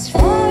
things fall